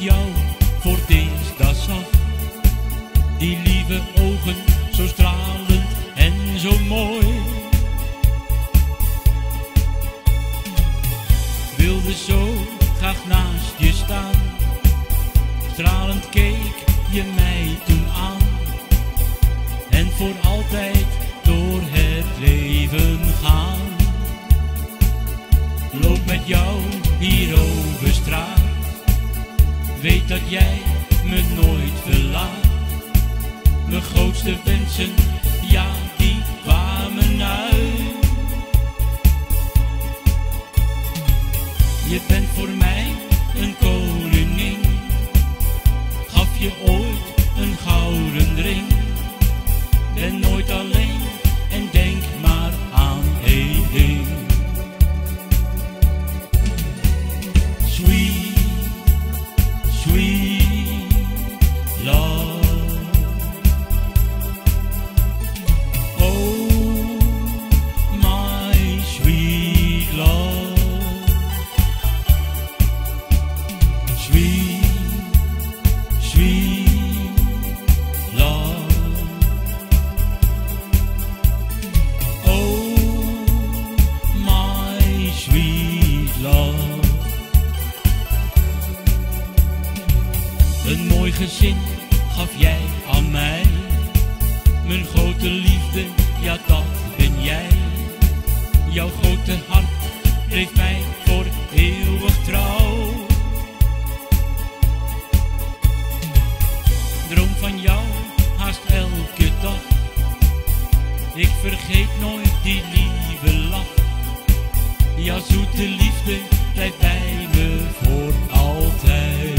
jou voor deze dat zag. Die lieve ogen, zo stralend en zo mooi. Wilde zo graag naast je staan. Stralend keek je mij toen aan. En voor altijd door het leven gaan. Loop met jou hier over straat dat jij me nooit verlaat. Mijn grootste wensen, ja, die kwamen uit. Je bent voor mij een koningin. Gaf je ooit sweet love. Oh, my sweet love. Sweet, mooi gezin gaf jij aan mij. Mijn grote liefde, ja dat ben jij. Jouw grote hart bleef mij voor eeuwig trouw. Droom van jou haast elke dag. Ik vergeet nooit die lieve lach. Jouw zoete liefde blijft bij me voor altijd.